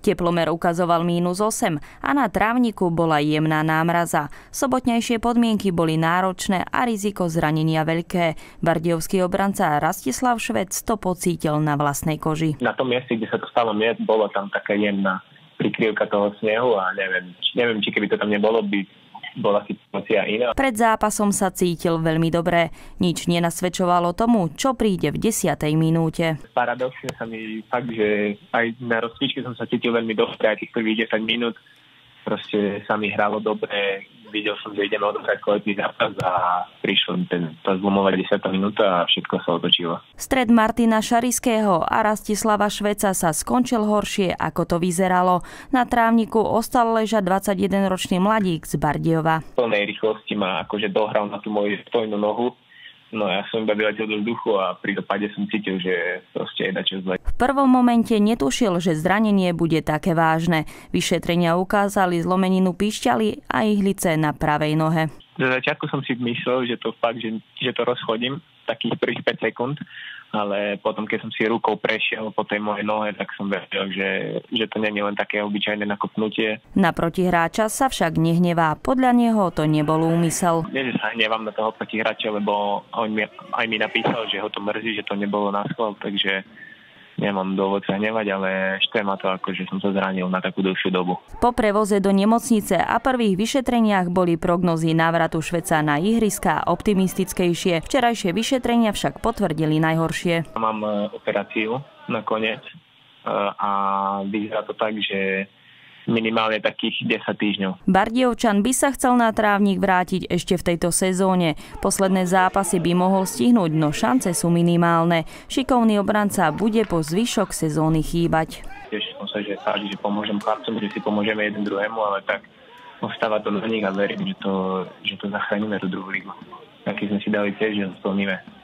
Teplomer ukazoval mínus 8 a na trávniku bola jemná námraza. Sobotnejšie podmienky boli náročné a riziko zranenia veľké. Bardiovský obranca Rastislav Švec to pocítil na vlastnej koži. Na tom mieste, kde sa to stalo mne, bolo tam taká jemná prikryvka toho snehu a neviem, neviem, či keby to tam nebolo, by bola situácia iná. Pred zápasom sa cítil veľmi dobre. Nič nenasvedčovalo tomu, čo príde v desiatej minúte. Paradoxne sa mi fakt, že aj na rozcvičke som sa cítil veľmi dobre, aj tých prvých 10 minút proste sa mi hralo dobre, videl som, že ideme odohrať kvalitný zápas a prišlo ten, tá zlomová 10 minúta a všetko sa otočilo. Stred Martina Šariského a Rastislava Šveca sa skončil horšie, ako to vyzeralo. Na trávniku ostal ležať 21-ročný mladík z Bardiova. V plnej rýchlosti ma akože dohral na tú moju stojnú nohu No ja som iba vyletel do vzduchu a pri dopade som cítil, že proste je dačo zle. V prvom momente netušil, že zranenie bude také vážne. Vyšetrenia ukázali zlomeninu píšťaly a ihlice na pravej nohe. Do začiatku som si myslel, že to fakt, že, že to rozchodím takých prvých 5 sekúnd, ale potom, keď som si rukou prešiel po tej mojej nohe, tak som vedel, že, že to nie je len také obyčajné nakopnutie. Na protihráča sa však nehnevá. Podľa neho to nebol úmysel. Nie, že sa hnevám na toho protihráča, lebo on mi, aj mi napísal, že ho to mrzí, že to nebolo na schvál, takže nemám dôvod sa hnevať, ale šte ma to ako, že som sa zranil na takú dlhšiu dobu. Po prevoze do nemocnice a prvých vyšetreniach boli prognozy návratu Šveca na ihriska optimistickejšie. Včerajšie vyšetrenia však potvrdili najhoršie. Mám e, operáciu nakoniec e, a vyzerá to tak, že minimálne takých 10 týždňov. Bardiovčan by sa chcel na trávnik vrátiť ešte v tejto sezóne. Posledné zápasy by mohol stihnúť, no šance sú minimálne. Šikovný obranca bude po zvyšok sezóny chýbať. Teším sa, že, fakt, že pomôžem chlapcom, že si pomôžeme jeden druhému, ale tak ostáva to na nich a verím, že to, že to zachránime tú druhú ligu. Taký sme si dali tiež, že to splníme.